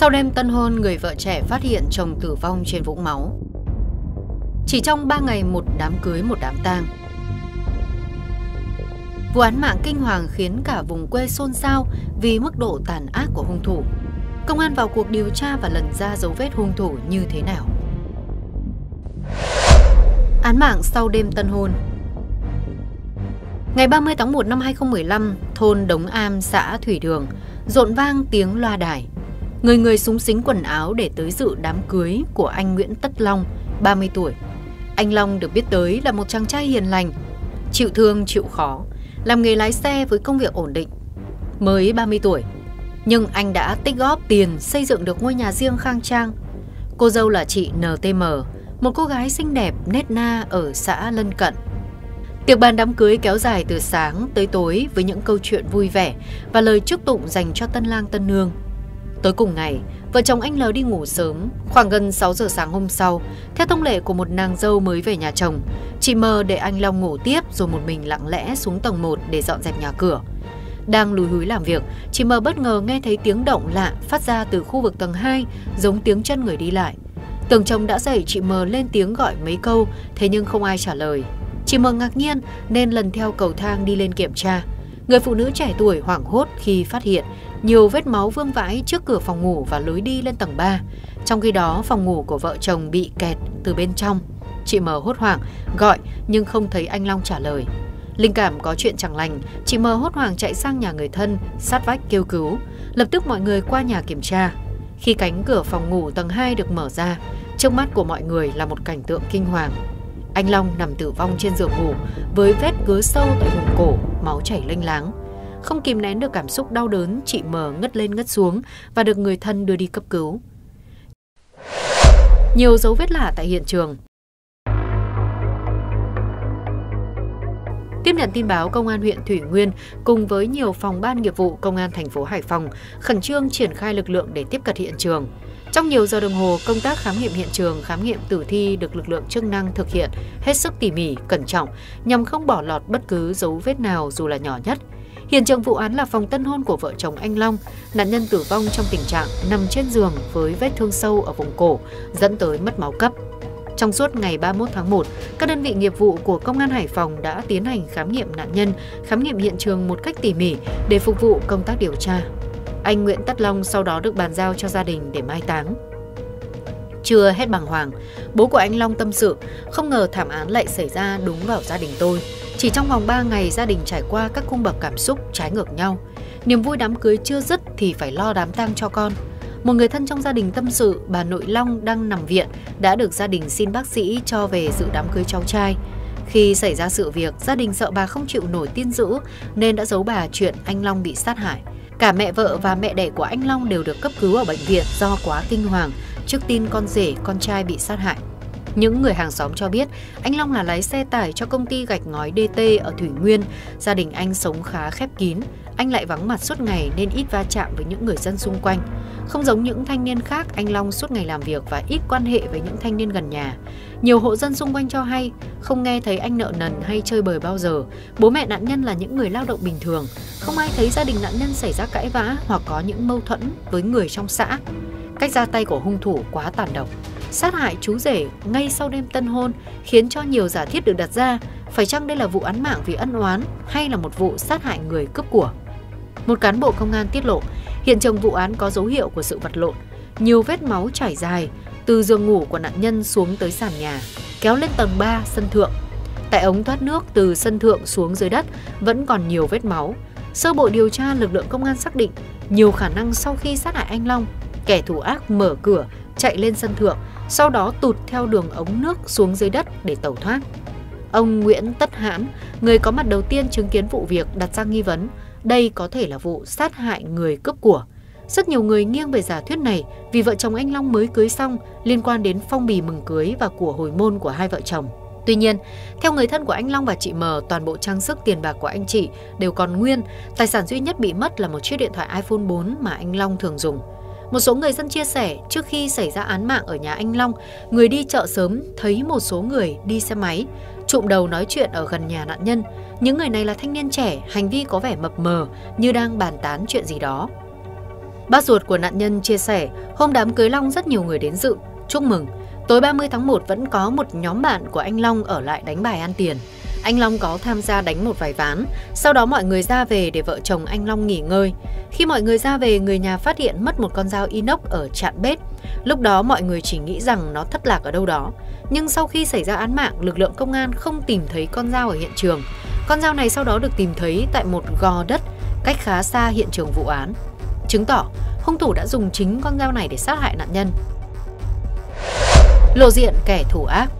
Sau đêm tân hôn, người vợ trẻ phát hiện chồng tử vong trên vũng máu. Chỉ trong 3 ngày một đám cưới một đám tang. Vụ án mạng kinh hoàng khiến cả vùng quê xôn xao vì mức độ tàn ác của hung thủ. Công an vào cuộc điều tra và lần ra dấu vết hung thủ như thế nào. Án mạng sau đêm tân hôn Ngày 30 tháng 1 năm 2015, thôn Đống Am, xã Thủy Đường, rộn vang tiếng loa đài. Người người súng xính quần áo để tới dự đám cưới của anh Nguyễn Tất Long, 30 tuổi. Anh Long được biết tới là một chàng trai hiền lành, chịu thương chịu khó, làm nghề lái xe với công việc ổn định. Mới 30 tuổi, nhưng anh đã tích góp tiền xây dựng được ngôi nhà riêng khang trang. Cô dâu là chị NTM, một cô gái xinh đẹp nét na ở xã lân cận. Tiệc bàn đám cưới kéo dài từ sáng tới tối với những câu chuyện vui vẻ và lời chúc tụng dành cho tân lang tân nương. Tối cùng ngày, vợ chồng anh L đi ngủ sớm, khoảng gần 6 giờ sáng hôm sau, theo thông lệ của một nàng dâu mới về nhà chồng, chị Mơ để anh Long ngủ tiếp rồi một mình lặng lẽ xuống tầng 1 để dọn dẹp nhà cửa. Đang lùi húi làm việc, chị Mơ bất ngờ nghe thấy tiếng động lạ phát ra từ khu vực tầng 2, giống tiếng chân người đi lại. Tưởng chồng đã dậy chị mờ lên tiếng gọi mấy câu, thế nhưng không ai trả lời. Chị mờ ngạc nhiên nên lần theo cầu thang đi lên kiểm tra. Người phụ nữ trẻ tuổi hoảng hốt khi phát hiện nhiều vết máu vương vãi trước cửa phòng ngủ và lối đi lên tầng 3. Trong khi đó, phòng ngủ của vợ chồng bị kẹt từ bên trong. Chị M hốt hoảng, gọi nhưng không thấy anh Long trả lời. Linh cảm có chuyện chẳng lành, chị M hốt hoảng chạy sang nhà người thân, sát vách kêu cứu. Lập tức mọi người qua nhà kiểm tra. Khi cánh cửa phòng ngủ tầng 2 được mở ra, trước mắt của mọi người là một cảnh tượng kinh hoàng. Anh Long nằm tử vong trên giường ngủ với vết cứa sâu tại vùng cổ, máu chảy lênh láng. Không kìm nén được cảm xúc đau đớn, chị M ngất lên ngất xuống và được người thân đưa đi cấp cứu. Nhiều dấu vết lạ tại hiện trường. Tiếp nhận tin báo, Công an huyện Thủy Nguyên cùng với nhiều phòng ban nghiệp vụ Công an thành phố Hải Phòng khẩn trương triển khai lực lượng để tiếp cận hiện trường. Trong nhiều giờ đồng hồ, công tác khám nghiệm hiện trường, khám nghiệm tử thi được lực lượng chức năng thực hiện hết sức tỉ mỉ, cẩn trọng nhằm không bỏ lọt bất cứ dấu vết nào dù là nhỏ nhất. Hiện trường vụ án là phòng tân hôn của vợ chồng anh Long, nạn nhân tử vong trong tình trạng nằm trên giường với vết thương sâu ở vùng cổ, dẫn tới mất máu cấp. Trong suốt ngày 31 tháng 1, các đơn vị nghiệp vụ của Công an Hải Phòng đã tiến hành khám nghiệm nạn nhân, khám nghiệm hiện trường một cách tỉ mỉ để phục vụ công tác điều tra. Anh Nguyễn Tất Long sau đó được bàn giao cho gia đình để mai táng. Chưa hết bàng hoàng, bố của anh Long tâm sự, không ngờ thảm án lại xảy ra đúng vào gia đình tôi. Chỉ trong vòng 3 ngày gia đình trải qua các cung bậc cảm xúc trái ngược nhau. Niềm vui đám cưới chưa dứt thì phải lo đám tang cho con. Một người thân trong gia đình tâm sự bà nội Long đang nằm viện đã được gia đình xin bác sĩ cho về dự đám cưới cháu trai. Khi xảy ra sự việc, gia đình sợ bà không chịu nổi tin dữ nên đã giấu bà chuyện anh Long bị sát hại. Cả mẹ vợ và mẹ đẻ của anh Long đều được cấp cứu ở bệnh viện do quá kinh hoàng trước tin con rể, con trai bị sát hại. Những người hàng xóm cho biết anh Long là lái xe tải cho công ty gạch ngói DT ở Thủy Nguyên, gia đình anh sống khá khép kín, anh lại vắng mặt suốt ngày nên ít va chạm với những người dân xung quanh. Không giống những thanh niên khác, anh Long suốt ngày làm việc và ít quan hệ với những thanh niên gần nhà. Nhiều hộ dân xung quanh cho hay, không nghe thấy anh nợ nần hay chơi bời bao giờ. Bố mẹ nạn nhân là những người lao động bình thường, không ai thấy gia đình nạn nhân xảy ra cãi vã hoặc có những mâu thuẫn với người trong xã. Cách ra tay của hung thủ quá tàn độc. Sát hại chú rể ngay sau đêm tân hôn khiến cho nhiều giả thiết được đặt ra, phải chăng đây là vụ án mạng vì ân oán hay là một vụ sát hại người cướp của. Một cán bộ công an tiết lộ, hiện trường vụ án có dấu hiệu của sự vật lộn, nhiều vết máu chảy dài từ giường ngủ của nạn nhân xuống tới sàn nhà, kéo lên tầng 3 sân thượng. Tại ống thoát nước từ sân thượng xuống dưới đất vẫn còn nhiều vết máu. Sơ bộ điều tra lực lượng công an xác định nhiều khả năng sau khi sát hại anh Long, kẻ thủ ác mở cửa chạy lên sân thượng, sau đó tụt theo đường ống nước xuống dưới đất để tẩu thoát. Ông Nguyễn Tất Hãn, người có mặt đầu tiên chứng kiến vụ việc đặt ra nghi vấn đây có thể là vụ sát hại người cướp của. Rất nhiều người nghiêng về giả thuyết này vì vợ chồng anh Long mới cưới xong liên quan đến phong bì mừng cưới và của hồi môn của hai vợ chồng. Tuy nhiên, theo người thân của anh Long và chị M, toàn bộ trang sức tiền bạc của anh chị đều còn nguyên, tài sản duy nhất bị mất là một chiếc điện thoại iPhone 4 mà anh Long thường dùng. Một số người dân chia sẻ trước khi xảy ra án mạng ở nhà anh Long, người đi chợ sớm thấy một số người đi xe máy, trụm đầu nói chuyện ở gần nhà nạn nhân. Những người này là thanh niên trẻ, hành vi có vẻ mập mờ như đang bàn tán chuyện gì đó. Bác ruột của nạn nhân chia sẻ, hôm đám cưới Long rất nhiều người đến dự, chúc mừng. Tối 30 tháng 1 vẫn có một nhóm bạn của anh Long ở lại đánh bài ăn tiền. Anh Long có tham gia đánh một vài ván, sau đó mọi người ra về để vợ chồng anh Long nghỉ ngơi. Khi mọi người ra về, người nhà phát hiện mất một con dao inox ở trạm bếp. Lúc đó mọi người chỉ nghĩ rằng nó thất lạc ở đâu đó. Nhưng sau khi xảy ra án mạng, lực lượng công an không tìm thấy con dao ở hiện trường. Con dao này sau đó được tìm thấy tại một gò đất cách khá xa hiện trường vụ án. Chứng tỏ hung thủ đã dùng chính con dao này để sát hại nạn nhân. Lộ diện kẻ thủ ác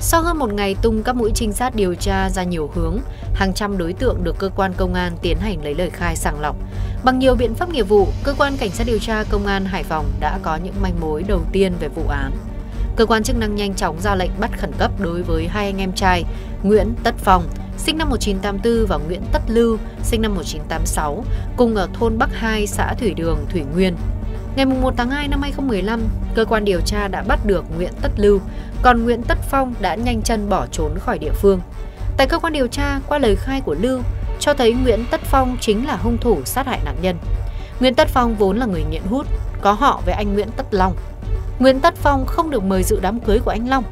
Sau hơn một ngày tung các mũi trinh sát điều tra ra nhiều hướng, hàng trăm đối tượng được cơ quan công an tiến hành lấy lời khai sàng lọc. Bằng nhiều biện pháp nghiệp vụ, cơ quan cảnh sát điều tra công an Hải Phòng đã có những manh mối đầu tiên về vụ án. Cơ quan chức năng nhanh chóng ra lệnh bắt khẩn cấp đối với hai anh em trai Nguyễn Tất Phong, sinh năm 1984 và Nguyễn Tất Lưu, sinh năm 1986, cùng ở thôn Bắc 2, xã Thủy Đường, Thủy Nguyên. Ngày 1 tháng 2 năm 2015, cơ quan điều tra đã bắt được Nguyễn Tất Lưu, còn Nguyễn Tất Phong đã nhanh chân bỏ trốn khỏi địa phương. Tại cơ quan điều tra, qua lời khai của Lưu, cho thấy Nguyễn Tất Phong chính là hung thủ sát hại nạn nhân. Nguyễn Tất Phong vốn là người nghiện hút, có họ với anh Nguyễn Tất Long. Nguyễn Tất Phong không được mời dự đám cưới của anh Long.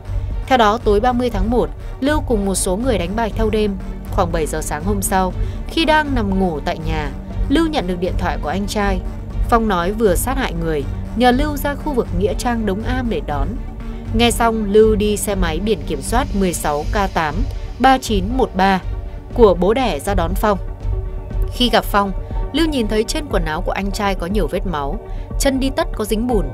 Theo đó, tối 30 tháng 1, Lưu cùng một số người đánh bài theo đêm. Khoảng 7 giờ sáng hôm sau, khi đang nằm ngủ tại nhà, Lưu nhận được điện thoại của anh trai. Phong nói vừa sát hại người, nhờ Lưu ra khu vực Nghĩa Trang Đống Am để đón. Nghe xong, Lưu đi xe máy biển kiểm soát 16K8 3913 của bố đẻ ra đón Phong. Khi gặp Phong, Lưu nhìn thấy trên quần áo của anh trai có nhiều vết máu, chân đi tất có dính bùn.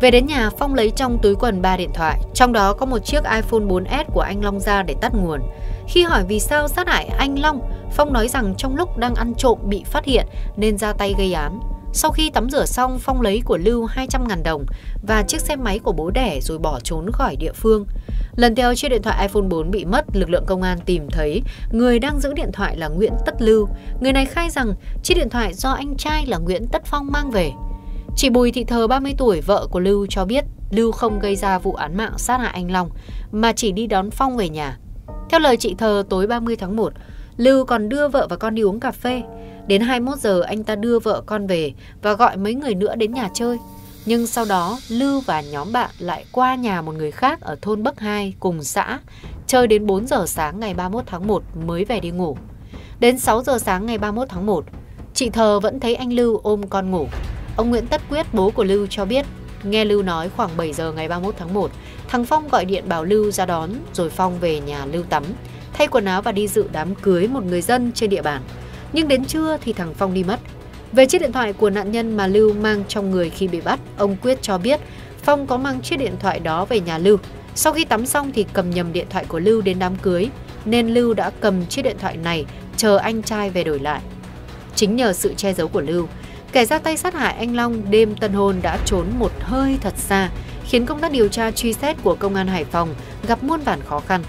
Về đến nhà, Phong lấy trong túi quần ba điện thoại, trong đó có một chiếc iPhone 4S của anh Long ra để tắt nguồn. Khi hỏi vì sao sát hại anh Long, Phong nói rằng trong lúc đang ăn trộm bị phát hiện nên ra tay gây án. Sau khi tắm rửa xong, Phong lấy của Lưu 200.000 đồng và chiếc xe máy của bố đẻ rồi bỏ trốn khỏi địa phương. Lần theo chiếc điện thoại iPhone 4 bị mất, lực lượng công an tìm thấy người đang giữ điện thoại là Nguyễn Tất Lưu. Người này khai rằng chiếc điện thoại do anh trai là Nguyễn Tất Phong mang về. Chị Bùi Thị Thờ 30 tuổi, vợ của Lưu cho biết Lưu không gây ra vụ án mạng sát hại anh Long mà chỉ đi đón Phong về nhà. Theo lời chị Thờ tối 30 tháng 1, Lưu còn đưa vợ và con đi uống cà phê. Đến 21 giờ anh ta đưa vợ con về và gọi mấy người nữa đến nhà chơi. Nhưng sau đó Lưu và nhóm bạn lại qua nhà một người khác ở thôn Bắc Hai cùng xã, chơi đến 4 giờ sáng ngày 31 tháng 1 mới về đi ngủ. Đến 6 giờ sáng ngày 31 tháng 1, chị Thờ vẫn thấy anh Lưu ôm con ngủ. Ông Nguyễn Tất Quyết, bố của Lưu cho biết, nghe Lưu nói khoảng 7 giờ ngày 31 tháng 1, thằng Phong gọi điện bảo Lưu ra đón rồi Phong về nhà Lưu tắm, thay quần áo và đi dự đám cưới một người dân trên địa bàn. Nhưng đến trưa thì thằng Phong đi mất. Về chiếc điện thoại của nạn nhân mà Lưu mang trong người khi bị bắt, ông Quyết cho biết Phong có mang chiếc điện thoại đó về nhà Lưu. Sau khi tắm xong thì cầm nhầm điện thoại của Lưu đến đám cưới, nên Lưu đã cầm chiếc điện thoại này chờ anh trai về đổi lại. Chính nhờ sự che giấu của Lưu, kẻ ra tay sát hại anh Long đêm tân hôn đã trốn một hơi thật xa, khiến công tác điều tra truy xét của công an Hải Phòng gặp muôn vàn khó khăn.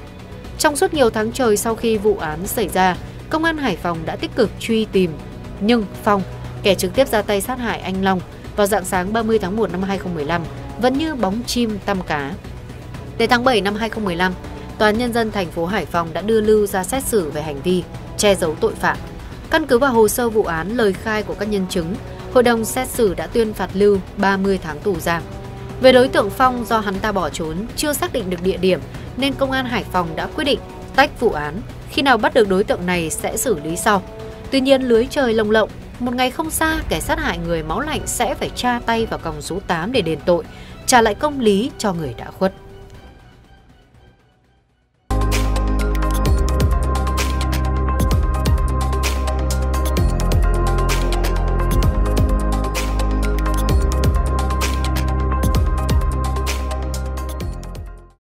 Trong suốt nhiều tháng trời sau khi vụ án xảy ra, công an Hải Phòng đã tích cực truy tìm, nhưng Phong kẻ trực tiếp ra tay sát hại anh Long vào dạng sáng 30 tháng 1 năm 2015 vẫn như bóng chim tăm cá. Đến tháng 7 năm 2015, Tòa án Nhân dân thành phố Hải Phòng đã đưa Lưu ra xét xử về hành vi che giấu tội phạm. Căn cứ vào hồ sơ vụ án, lời khai của các nhân chứng, hội đồng xét xử đã tuyên phạt Lưu 30 tháng tù giam. Về đối tượng Phong do hắn ta bỏ trốn, chưa xác định được địa điểm nên công an Hải Phòng đã quyết định tách vụ án. Khi nào bắt được đối tượng này sẽ xử lý sau. Tuy nhiên lưới trời lồng lộng một ngày không xa, kẻ sát hại người máu lạnh sẽ phải tra tay vào còng số 8 để đền tội, trả lại công lý cho người đã khuất.